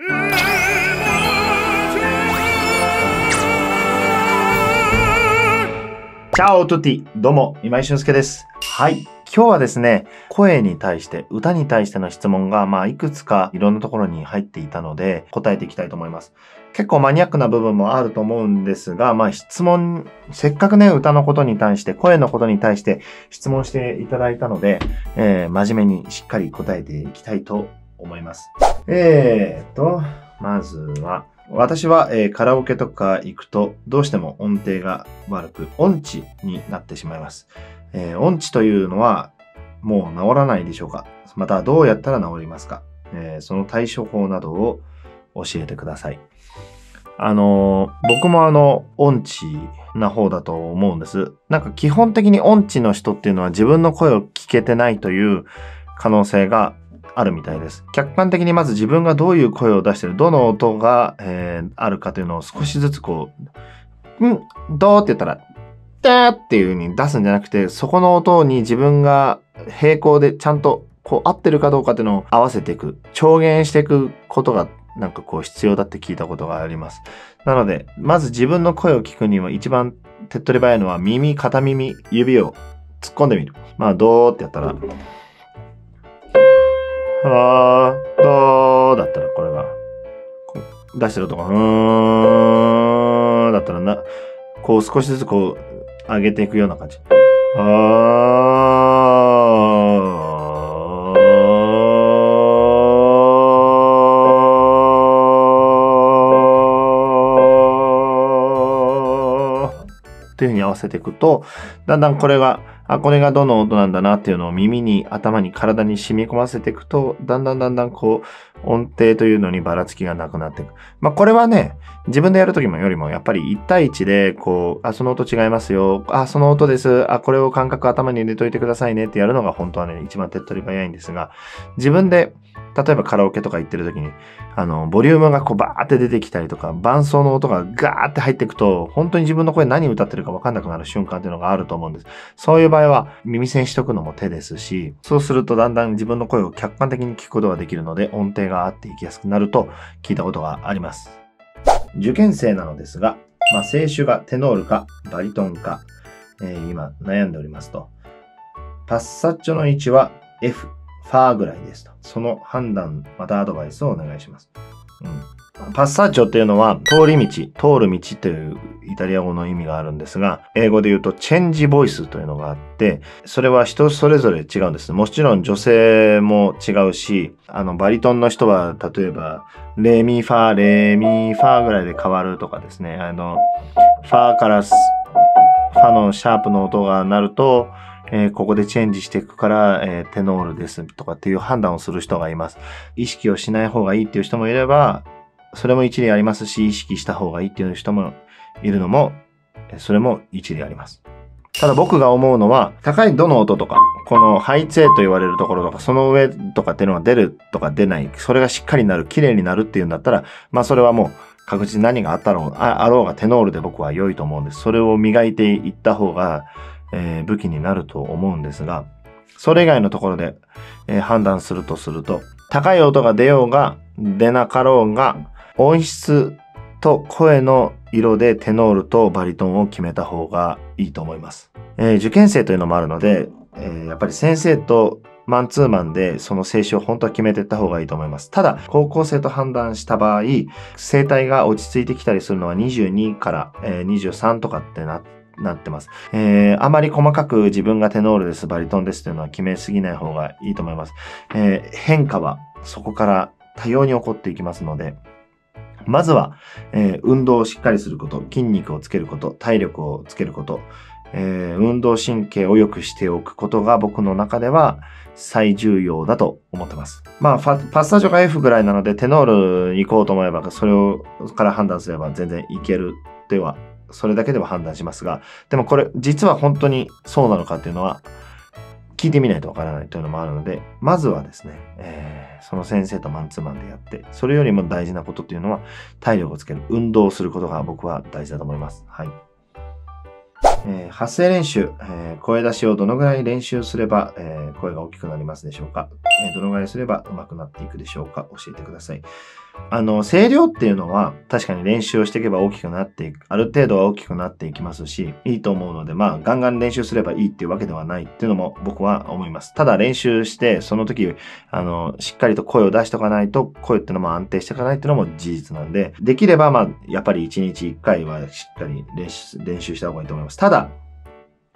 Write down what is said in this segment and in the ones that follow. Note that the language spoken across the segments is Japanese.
チャオトゥティ、どうも、今井俊介です。はい。今日はですね、声に対して、歌に対しての質問が、まあ、いくつかいろんなところに入っていたので、答えていきたいと思います。結構マニアックな部分もあると思うんですが、まあ、質問、せっかくね、歌のことに対して、声のことに対して質問していただいたので、えー、真面目にしっかり答えていきたいと思います。えーと、まずは、私は、えーカラオケとか行くとどうしても音程が悪く音痴になってしまいます。えー音痴というのはもう治らないでしょうかまたどうやったら治りますか、えーその対処法などを教えてください。あのー僕もあの音痴な方だと思うんです。なんか基本的に音痴の人っていうのは自分の声を聞けてないという可能性があるみたいです。客観的にまず自分がどういう声を出してる、どの音が、えーあるかというのを少しずつこう、んどうって言ったら、だーっていう風に出すんじゃなくて、そこの音に自分が平行でちゃんとこう合ってるかどうかっていうのを合わせていく、調弦していくことがなんかこう必要だって聞いたことがあります。なので、まず自分の声を聞くには一番手っ取り早いのは耳、片耳、指を突っ込んでみる。まあ、どうってやったら、あー、どーだったらこれが、出してる音が、うーんだったらな、こう少しずつこう上げていくような感じ。あーっていう風に合わせていくと、だんだんこれが、あ、これがどの音なんだなっていうのを耳に、頭に、体に染み込ませていくと、だんだんだんだんこう、音程というのにばらつきがなくなっていく。まあこれはね、自分でやるときもよりも、やっぱり1対1で、こう、あ、その音違いますよ。あ、その音です。あ、これを感覚頭に入れといてくださいねってやるのが本当はね、一番手っ取り早いんですが、自分で、例えばカラオケとか行ってるときに、あの、ボリュームがこうバーって出てきたりとか、伴奏の音がガーって入っていくと、本当に自分の声何歌ってるか分かんなくなる瞬間っていうのがあると思うんです。そういう場合は耳栓しとくのも手ですし、そうするとだんだん自分の声を客観的に聞くことができるので、音程が合っていきやすくなると聞いたことがあります。受験生なのですが、まあ、声種がテノールかバリトンか、えー今悩んでおりますと。パッサッチョの位置は F、ファーぐらいですと。その判断、またアドバイスをお願いします。うん、パッサーチョっていうのは通り道、通る道というイタリア語の意味があるんですが、英語で言うとチェンジボイスというのがあって、それは人それぞれ違うんです。もちろん女性も違うし、あのバリトンの人は例えば、レミファ、レミファぐらいで変わるとかですね。あの、ファーからファのシャープの音が鳴ると、えーここでチェンジしていくから、えーテノールですとかっていう判断をする人がいます。意識をしない方がいいっていう人もいれば、それも一理ありますし、意識した方がいいっていう人もいるのも、それも一理あります。ただ僕が思うのは、高いどの音とか、このハイツェと言われるところとか、その上とかっていうのが出るとか出ない、それがしっかりなる、綺麗になるっていうんだったら、まあそれはもう確実に何があったろう、ああろうがテノールで僕は良いと思うんです。それを磨いていった方が、えー武器になると思うんですが、それ以外のところで、えー判断するとすると、高い音が出ようが、出なかろうが、音質と声の色でテノールとバリトンを決めた方がいいと思います。えー受験生というのもあるので、えーやっぱり先生とマンツーマンでその静止を本当は決めていった方がいいと思います。ただ、高校生と判断した場合、声帯が落ち着いてきたりするのは22から、えー23とかってななってます。えーあまり細かく自分がテノールです、バリトンですというのは決めすぎない方がいいと思います。えー変化はそこから多様に起こっていきますので、まずは、えー運動をしっかりすること、筋肉をつけること、体力をつけること、えー運動神経を良くしておくことが僕の中では最重要だと思ってます。まあ、パッサージョが F ぐらいなので、テノール行こうと思えば、それをから判断すれば全然いけるでは、それだけでは判断しますが、でもこれ、実は本当にそうなのかっていうのは、聞いてみないとわからないというのもあるので、まずはですね、えーその先生とマンツーマンでやって、それよりも大事なことっていうのは、体力をつける、運動をすることが僕は大事だと思います。はい。えー発声練習、えー声出しをどのぐらい練習すれば、えー声が大きくなりますでしょうか、えどのぐらいすれば上手くなっていくでしょうか教えてください。あの、声量っていうのは確かに練習をしていけば大きくなっていく。ある程度は大きくなっていきますし、いいと思うので、まあ、ガンガン練習すればいいっていうわけではないっていうのも僕は思います。ただ練習して、その時、あの、しっかりと声を出しとかないと、声ってのも安定していかないっていうのも事実なんで、できれば、まあ、やっぱり1日1回はしっかり練習した方がいいと思います。ただ、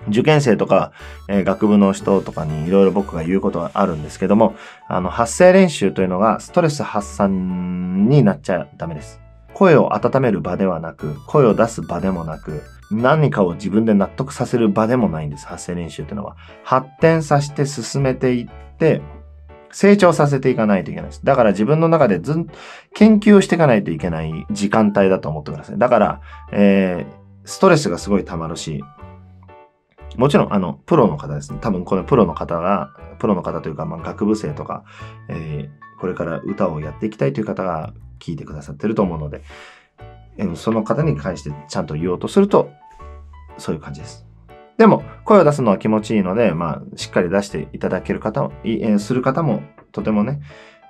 受験生とか、えー、学部の人とかにいろいろ僕が言うことがあるんですけども、あの、発声練習というのがストレス発散になっちゃダメです。声を温める場ではなく、声を出す場でもなく、何かを自分で納得させる場でもないんです、発声練習というのは。発展させて進めていって、成長させていかないといけないです。だから自分の中でずん、研究をしていかないといけない時間帯だと思ってください。だから、えー、ストレスがすごい溜まるし、もちろん、あの、プロの方ですね。多分このプロの方が、プロの方というか、まあ、学部生とか、えー、これから歌をやっていきたいという方が聞いてくださってると思うので、えー、その方に関してちゃんと言おうとすると、そういう感じです。でも、声を出すのは気持ちいいので、まあ、しっかり出していただける方、えー、する方もとてもね、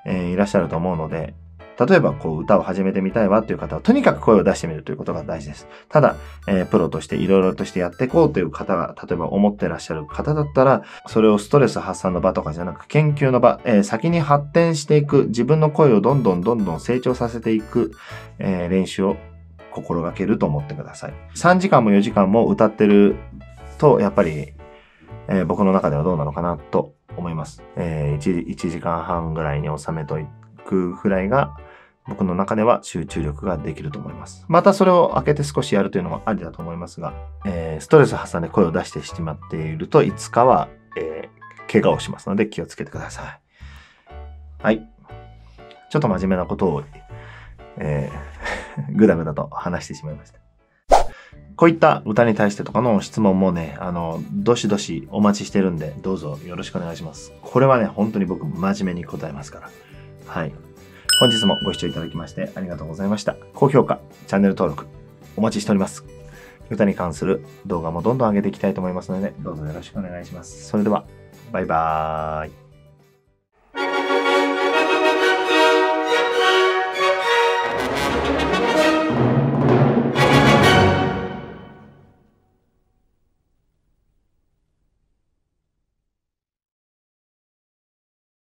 えー、いらっしゃると思うので、例えばこう歌を始めてみたいわっていう方は、とにかく声を出してみるということが大事です。ただ、えー、プロとしていろいろとしてやっていこうという方が、例えば思ってらっしゃる方だったら、それをストレス発散の場とかじゃなく、研究の場、えー、先に発展していく、自分の声をどんどんどんどん成長させていく、えー、練習を心がけると思ってください。3時間も4時間も歌ってると、やっぱり、え、僕の中ではどうなのかなと思います。え、1, 1時間半ぐらいに収めといてくぐらいが、僕の中では集中力ができると思います。またそれを開けて少しやるというのもありだと思いますが、えー、ストレス発散で声を出してしまっているといつかは、えー、怪我をしますので気をつけてください。はい。ちょっと真面目なことを、えー、ぐだぐだと話してしまいました。こういった歌に対してとかの質問もね、あの、どしどしお待ちしてるんで、どうぞよろしくお願いします。これはね、本当に僕真面目に答えますから。はい。本日もご視聴いただきましてありがとうございました。高評価、チャンネル登録、お待ちしております。歌に関する動画もどんどん上げていきたいと思いますので、どうぞよろしくお願いします。それでは、バイバーイ。